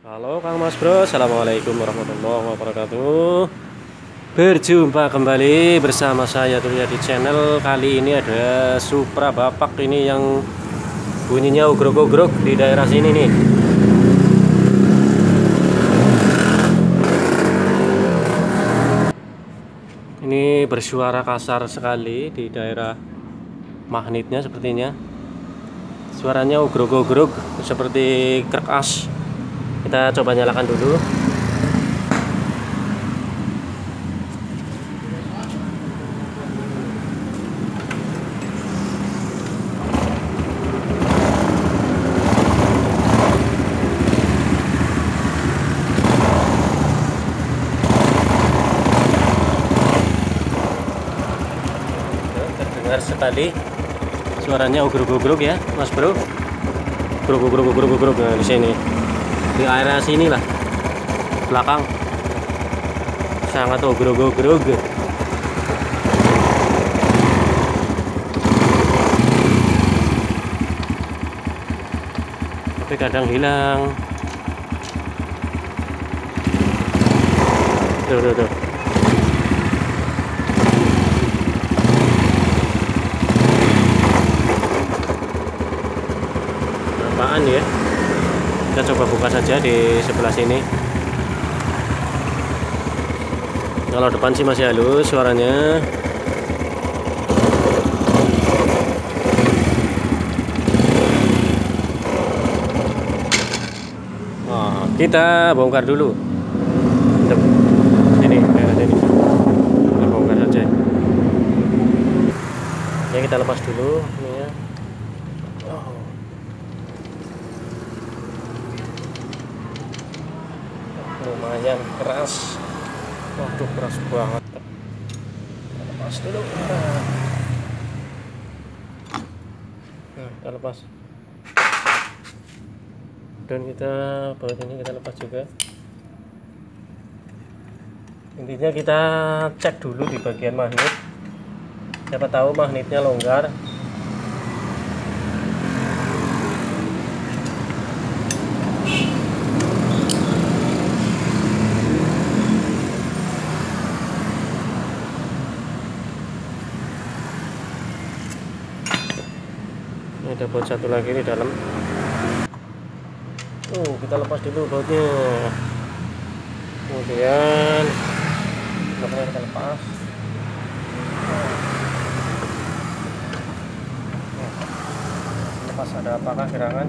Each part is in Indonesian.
Halo Kang Mas Bro, Assalamualaikum warahmatullahi wabarakatuh. Berjumpa kembali bersama saya Tulia di channel. Kali ini ada Supra Bapak ini yang bunyinya ugrok-ugrok di daerah sini nih. Ini bersuara kasar sekali di daerah magnetnya sepertinya. Suaranya ugrok-ugrok seperti krek as kita coba nyalakan dulu. Terdengar sekali suaranya ugruk-ugruk ya mas bro. Ugruk-ugruk ugruk-ugruk nah, di sini di area sini lah. Belakang. Sangat ogrog-ogrog tapi kadang hilang. Tuh tuh tuh. Apaan ya kita coba buka saja di sebelah sini. Kalau depan sih masih halus suaranya. Nah, kita bongkar dulu. Ini kita bongkar saja. Ya kita lepas dulu. Ini ya oh. Lumayan keras. Waduh keras banget. Lepas dulu nah kita lepas. Dan kita baut ini kita lepas juga. Intinya kita cek dulu di bagian magnet siapa tahu magnetnya longgar ini ada baut satu lagi di dalam. Oh kita lepas dulu bautnya. Kemudian belakangnya kita lepas. Lepas ada apakah gerangan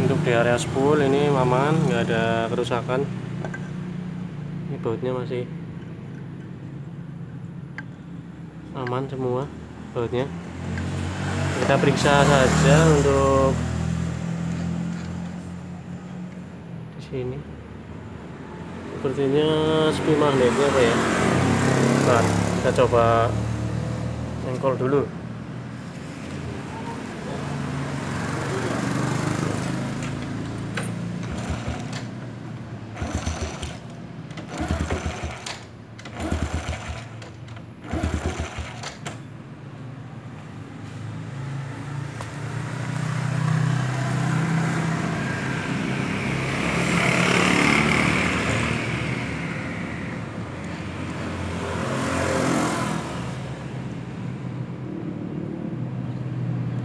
untuk area spool ini aman nggak ada kerusakan. Ini bautnya masih aman semua bautnya kita periksa saja untuk di sini. Sepertinya sepi magnetnya apa ya. Nah kita coba engkol dulu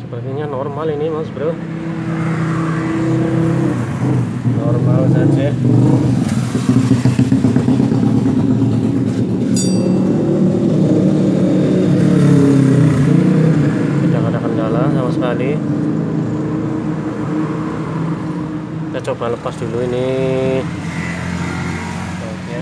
sepertinya normal ini mas bro. Normal saja. Tidak ada kendala sama sekali. Kita coba lepas dulu ini bautnya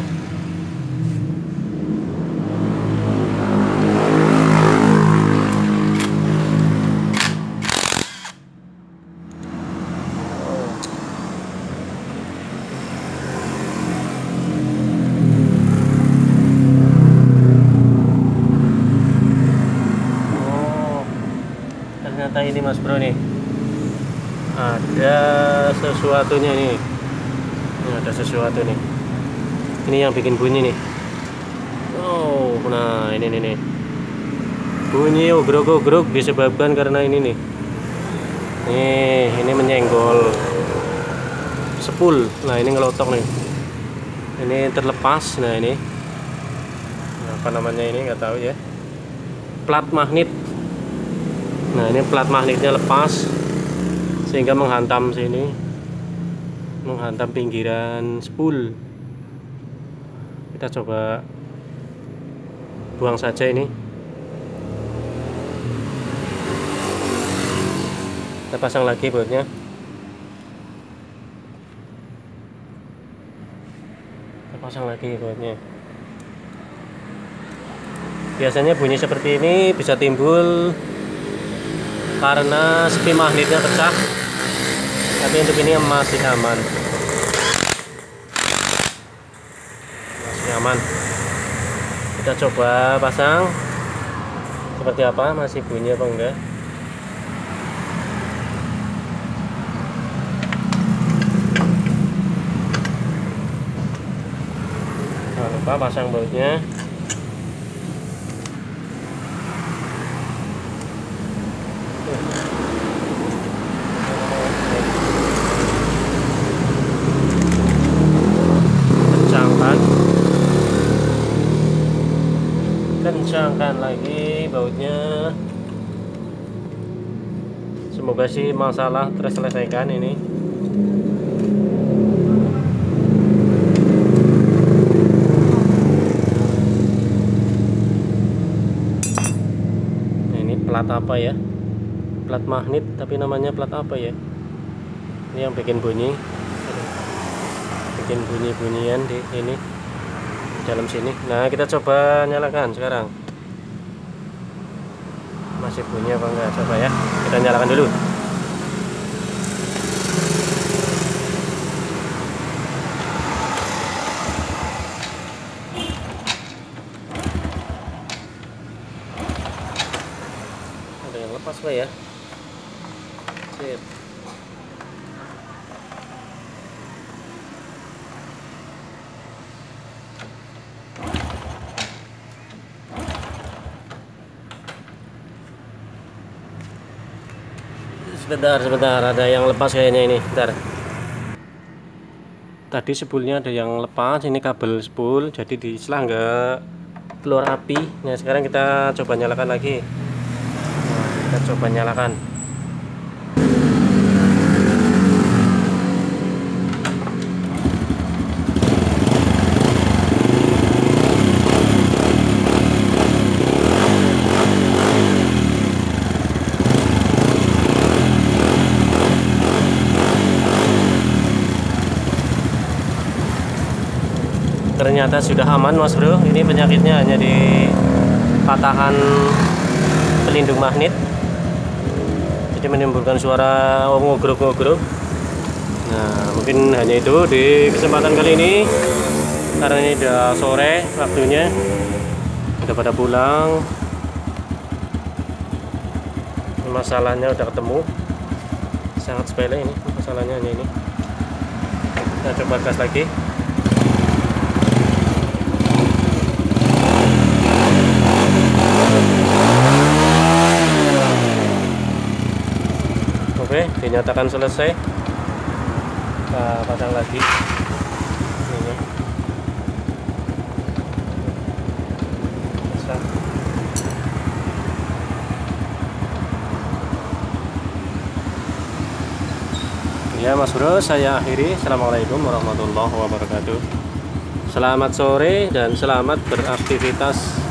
Oh, ternyata ini mas bro nih. Ada sesuatunya nih. Ini ada sesuatu nih. Ini yang bikin bunyi nih. Oh nah ini nih, nih. bunyi ogrok-ogrok disebabkan karena ini nih. Nih ini menyenggol. Sepul. Nah ini ngelotok nih. Ini terlepas. Nah ini. Apa namanya ini? Nggak tahu ya. Plat magnet nah ini plat magnetnya lepas sehingga menghantam sini. Menghantam pinggiran spool. Kita coba buang saja ini. Kita pasang lagi bautnya kita pasang lagi bautnya biasanya bunyi seperti ini bisa timbul karena sepi magnetnya pecah tapi untuk ini masih aman masih aman kita coba pasang. Seperti apa? Masih bunyi apa enggak? Jangan lupa pasang bautnya kencangkan kencangkan lagi bautnya. Semoga sih masalah terselesaikan ini. Nah, ini plat apa ya? Plat magnet tapi namanya plat apa ya? Ini yang bikin bunyi. Bikin bunyi-bunyian di ini dalam sini. Nah kita coba nyalakan sekarang. Masih bunyi apa enggak? Coba ya kita nyalakan dulu. Ada yang lepas pak ya? Sip. Sebentar sebentar. Ada yang lepas kayaknya ini. Bentar. Tadi spoolnya ada yang lepas ini kabel spool jadi di selah nggak keluar api. Nah sekarang kita coba nyalakan lagi. Nah, kita coba nyalakan ternyata sudah aman mas bro. Ini penyakitnya hanya di patahan pelindung magnet. Jadi menimbulkan suara ngogrok-ngogrok. Nah mungkin hanya itu di kesempatan kali ini. Karena ini udah sore waktunya. Udah pada pulang. Masalahnya udah ketemu. Sangat sepele ini masalahnya hanya ini. Kita coba gas lagi dinyatakan selesai. Kita pasang lagi. Ini. Pasang. Ya Mas Bro, saya akhiri. Assalamualaikum warahmatullahi wabarakatuh. Selamat sore dan selamat beraktivitas